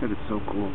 That is so cool.